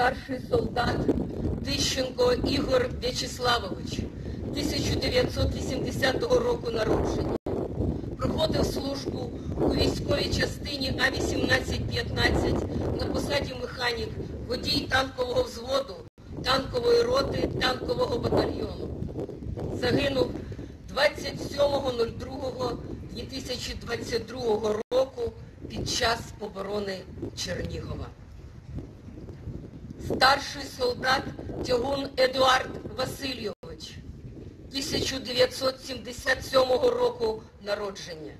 старший солдат Тищенко Ігор В'ячеславович, 1980 року народження. Проходив службу у військовій частині А-1815 на посаді механік, водій танкового взводу, танкової роти, танкового батальйону. Загинув 27.02.2022 року під час оборони Чернігова. Старший солдат Тягун Едуард Васильович, 1977 року народження.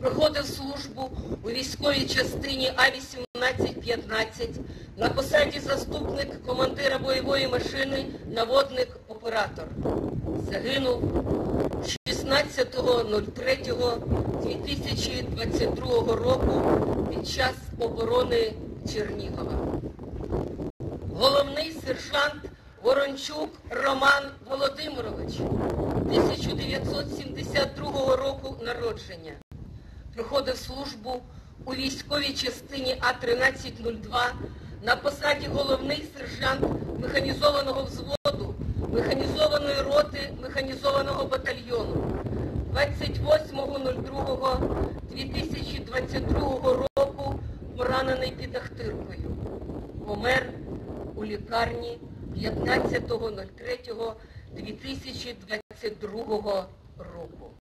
Проходив службу у військовій частині А-1815 на посаді заступник командира бойової машини, наводник-оператор. Загинув 16.03.2022 року під час оборони Чернігова. Головний сержант Ворончук Роман Володимирович, 1972 року народження. Проходив службу у військовій частині А-1302 на посаді головний сержант механізованого взводу, механізованої роти, механізованого батальйону. 28.02.2022 року поранений під Ахтиркою. Помер у лікарні 15.03.2022 року.